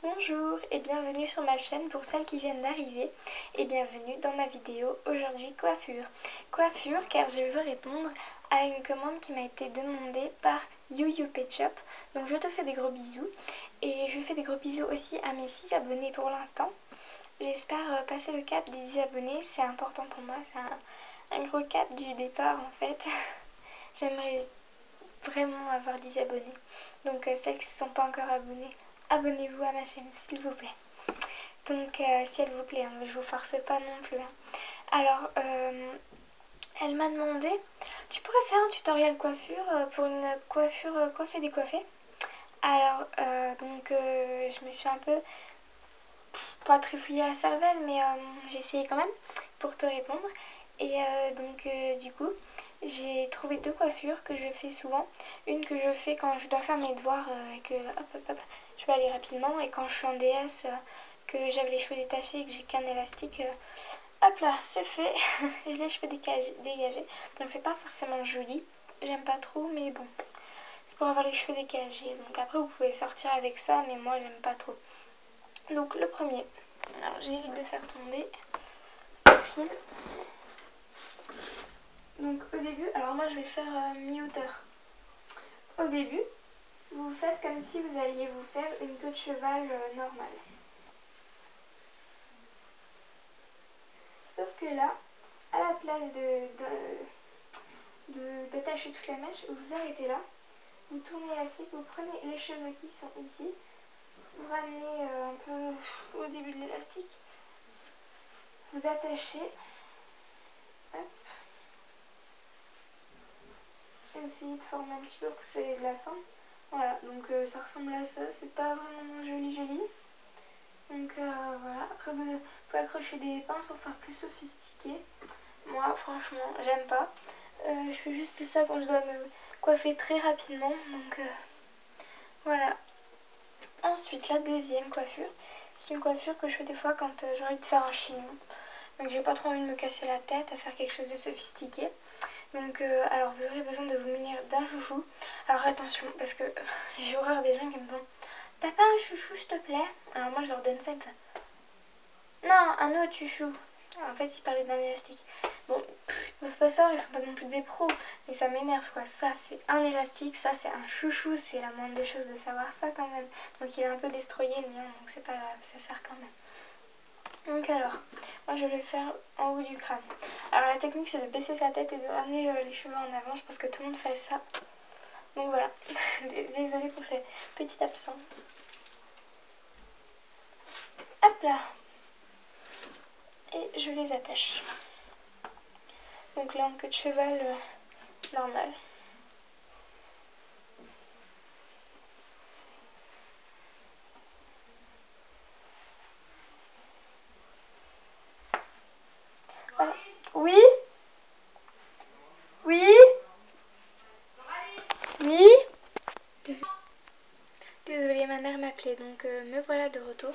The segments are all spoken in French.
Bonjour et bienvenue sur ma chaîne pour celles qui viennent d'arriver et bienvenue dans ma vidéo aujourd'hui coiffure. Coiffure car je veux répondre à une commande qui m'a été demandée par YuYu Pet Shop. Donc je te fais des gros bisous et je fais des gros bisous aussi à mes 6 abonnés pour l'instant. J'espère euh, passer le cap des 10 abonnés, c'est important pour moi, c'est un, un gros cap du départ en fait. J'aimerais vraiment avoir 10 abonnés. Donc euh, celles qui ne sont pas encore abonnées, abonnez-vous à ma chaîne s'il vous plaît. Donc euh, si elle vous plaît, hein, je vous force pas non plus. Hein. Alors, euh, elle m'a demandé, tu pourrais faire un tutoriel coiffure pour une coiffure coiffée décoiffée Alors, donc je me suis un peu, pas trifouillée à la cervelle, mais j'ai essayé quand même pour te répondre. Et donc du coup, j'ai trouvé deux coiffures que je fais souvent. Une que je fais quand je dois faire mes devoirs euh, et que hop hop hop, je vais aller rapidement. Et quand je suis en DS, euh, que j'avais les cheveux détachés et que j'ai qu'un élastique, euh, hop là, c'est fait. j'ai les cheveux dégagés. Donc c'est pas forcément joli. J'aime pas trop, mais bon. C'est pour avoir les cheveux dégagés. Donc après, vous pouvez sortir avec ça, mais moi, j'aime pas trop. Donc le premier. Alors j'évite de faire tomber le fil. Donc au début, alors moi je vais faire euh, mi-hauteur. Au début, vous faites comme si vous alliez vous faire une queue de cheval euh, normale. Sauf que là, à la place de, d'attacher toute la mèche, vous arrêtez là, vous tournez l'élastique, vous prenez les cheveux qui sont ici, vous ramenez euh, un peu au début de l'élastique, vous attachez, hop, essayer de former un petit peu pour que c'est de la fin. Voilà, donc euh, ça ressemble à ça, c'est pas vraiment joli joli. Donc euh, voilà, après vous pouvez accrocher des pinces pour faire plus sophistiqué. Moi franchement j'aime pas. Euh, je fais juste ça quand je dois me coiffer très rapidement. Donc voilà. Ensuite la deuxième coiffure, c'est une coiffure que je fais des fois quand j'ai envie de faire un chignon. Donc j'ai pas trop envie de me casser la tête à faire quelque chose de sophistiqué. Donc, euh, alors vous aurez besoin de vous munir d'un chouchou. Alors attention, parce que j'ai horreur des gens qui me font T'as pas un chouchou, s'il te plaît? Alors moi je leur donne ça, Non, un autre chouchou. En fait, ils parlaient d'un élastique. Bon, ils peuvent pas ils sont pas non plus des pros. Mais ça m'énerve quoi. Ça, c'est un élastique, ça, c'est un chouchou. C'est la moindre des choses de savoir ça quand même. Donc il est un peu destroyé le mien, donc c'est pas grave, ça sert quand même. Donc alors, moi je vais le faire en haut du crâne. Alors la technique c'est de baisser sa tête et de ramener euh, les cheveux en avant. Je pense que tout le monde fait ça. Donc voilà, désolée pour cette petite absence. Hop là Et je les attache. Donc là en queue de cheval euh, normal. Oui Oui Oui Désolée, ma mère m'appelait, donc euh, me voilà de retour.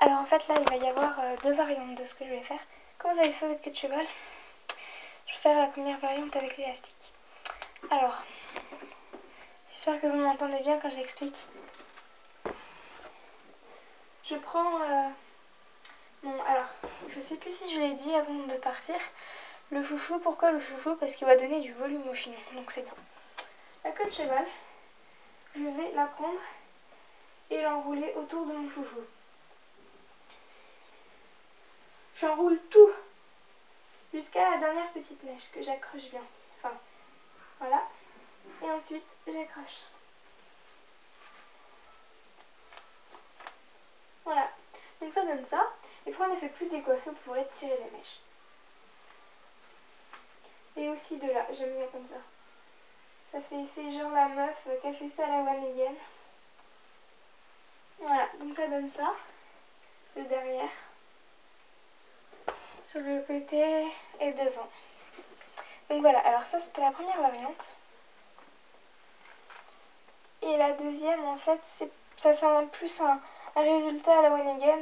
Alors en fait là, il va y avoir euh, deux variantes de ce que je vais faire. Quand vous avez fait votre queue de cheval, je vais faire la première variante avec l'élastique. Alors, j'espère que vous m'entendez bien quand j'explique. Je prends... Euh, Bon, alors, je sais plus si je l'ai dit avant de partir. Le chouchou, pourquoi le chouchou? Parce qu'il va donner du volume au chignon, donc c'est bien. La queue de cheval, je vais la prendre et l'enrouler autour de mon chouchou. J'enroule tout jusqu'à la dernière petite mèche que j'accroche bien. Enfin, voilà. Et ensuite, j'accroche. Voilà. Donc ça donne ça. Et pour un effet plus décoiffé, vous pourrez tirer les mèches. Et aussi de là, j'aime bien comme ça. Ça fait effet genre la meuf qui a fait ça à la one again. Voilà, donc ça donne ça. De derrière. Sur le côté et devant. Donc voilà, alors ça c'était la première variante. Et la deuxième, en fait, ça fait un plus un, un résultat à la one again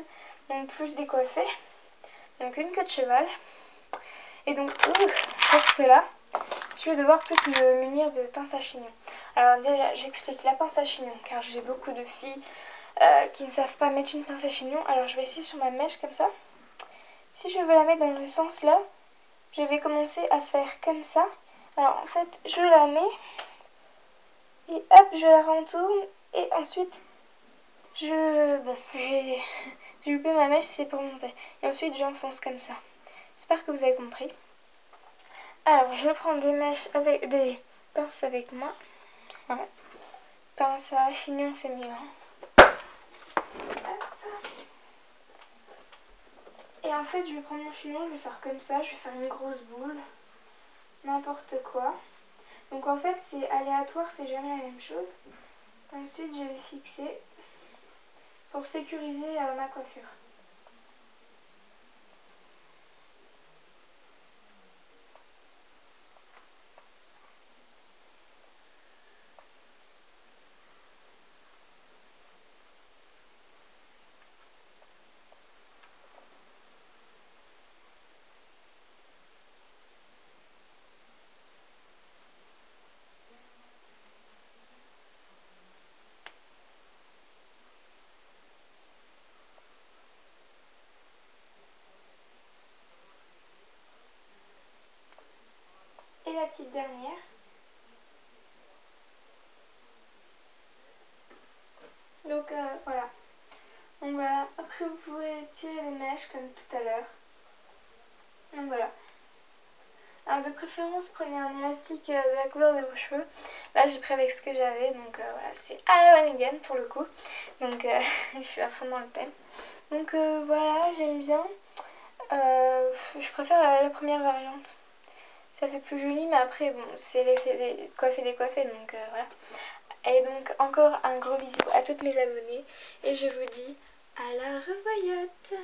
donc plus décoiffé. Donc une queue de cheval. Et donc pour cela, je vais devoir plus me munir de pince à chignon. Alors déjà, j'explique la pince à chignon, car j'ai beaucoup de filles euh, qui ne savent pas mettre une pince à chignon. Alors je vais essayer sur ma mèche comme ça. Si je veux la mettre dans le sens là, je vais commencer à faire comme ça. Alors en fait, je la mets et hop, je la rentourne et ensuite je... Bon, j'ai loupé ma mèche, c'est pour monter. Et ensuite j'enfonce comme ça. J'espère que vous avez compris. Alors, je prends des mèches avec des pinces avec moi. Voilà. Pince à chignon, c'est mieux. Hein. Et en fait, je vais prendre mon chignon, je vais faire comme ça, je vais faire une grosse boule. N'importe quoi. Donc en fait, c'est aléatoire, c'est jamais la même chose. Ensuite, je vais fixer pour sécuriser euh, ma coiffure. Petite dernière. Donc euh, voilà. Donc voilà, après vous pourrez tirer les mèches comme tout à l'heure. Donc voilà. Alors de préférence prenez un élastique euh, de la couleur de vos cheveux. Là j'ai pris avec ce que j'avais donc euh, voilà c'est à la again pour le coup. Donc je suis à fond dans le thème. Donc voilà j'aime bien. je préfère la première variante ça fait plus joli mais après bon c'est l'effet des coiffés décoiffés donc euh, voilà. Et donc encore un gros bisou à toutes mes abonnées et je vous dis à la revoyate